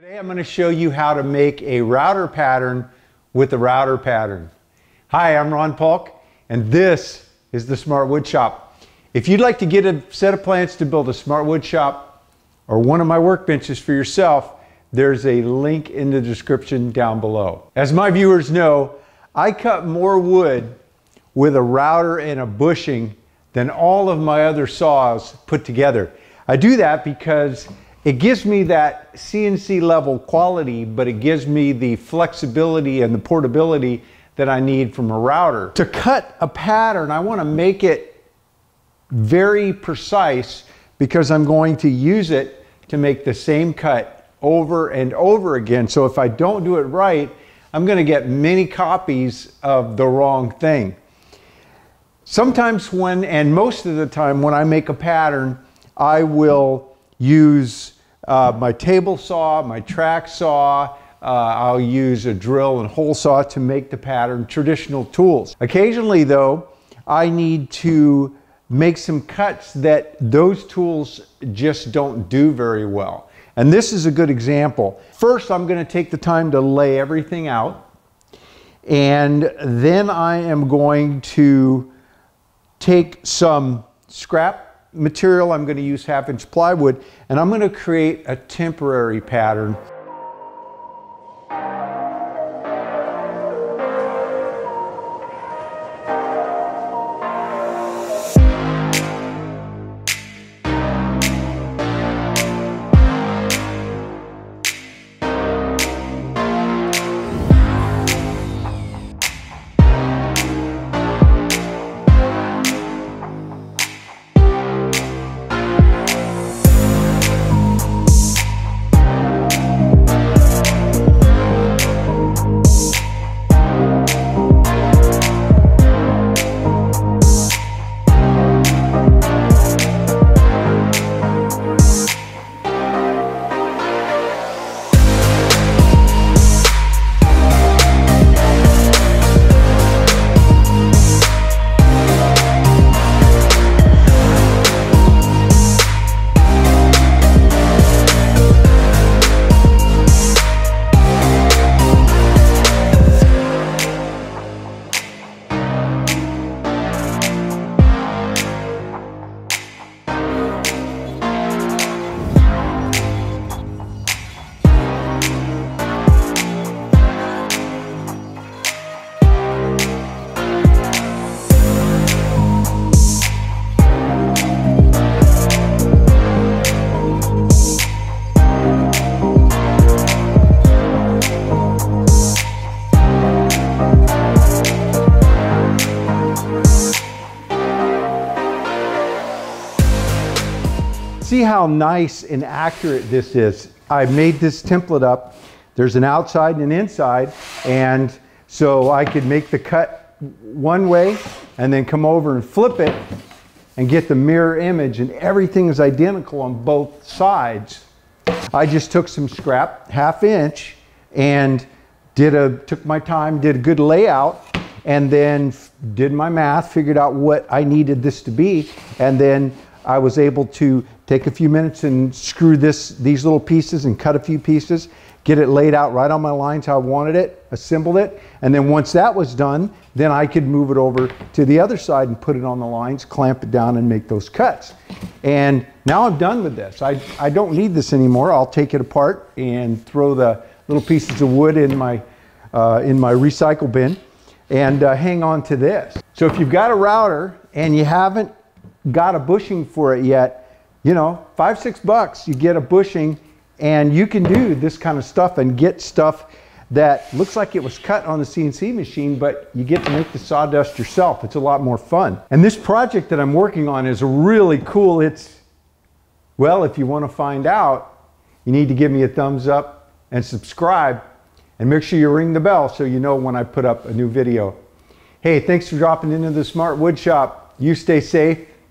Today I'm going to show you how to make a router pattern with a router pattern. Hi, I'm Ron Paulk and this is the Smart Wood Shop. If you'd like to get a set of plans to build a Smart Wood Shop or one of my workbenches for yourself, there's a link in the description down below. As my viewers know, I cut more wood with a router and a bushing than all of my other saws put together. I do that because it gives me that CNC level quality, but it gives me the flexibility and the portability that I need from a router. To cut a pattern, I want to make it very precise because I'm going to use it to make the same cut over and over again. So if I don't do it right, I'm going to get many copies of the wrong thing. Sometimes when, and most of the time when I make a pattern, I will use uh, my table saw, my track saw, uh, I'll use a drill and hole saw to make the pattern, traditional tools. Occasionally though, I need to make some cuts that those tools just don't do very well. And this is a good example. First, I'm gonna take the time to lay everything out. And then I am going to take some scrap material, I'm going to use half inch plywood, and I'm going to create a temporary pattern See how nice and accurate this is. I made this template up. There's an outside and an inside, and so I could make the cut one way and then come over and flip it and get the mirror image and everything is identical on both sides. I just took some scrap, half inch, and did a, took my time, did a good layout, and then did my math, figured out what I needed this to be, and then I was able to take a few minutes and screw this, these little pieces and cut a few pieces, get it laid out right on my lines how I wanted it, assembled it, and then once that was done, then I could move it over to the other side and put it on the lines, clamp it down and make those cuts. And now I'm done with this. I, I don't need this anymore. I'll take it apart and throw the little pieces of wood in my, uh, in my recycle bin and uh, hang on to this. So if you've got a router and you haven't got a bushing for it yet, you know, five, six bucks, you get a bushing and you can do this kind of stuff and get stuff that looks like it was cut on the CNC machine, but you get to make the sawdust yourself. It's a lot more fun. And this project that I'm working on is really cool. It's, well, if you want to find out, you need to give me a thumbs up and subscribe and make sure you ring the bell so you know when I put up a new video. Hey, thanks for dropping into the Smart Wood Shop. You stay safe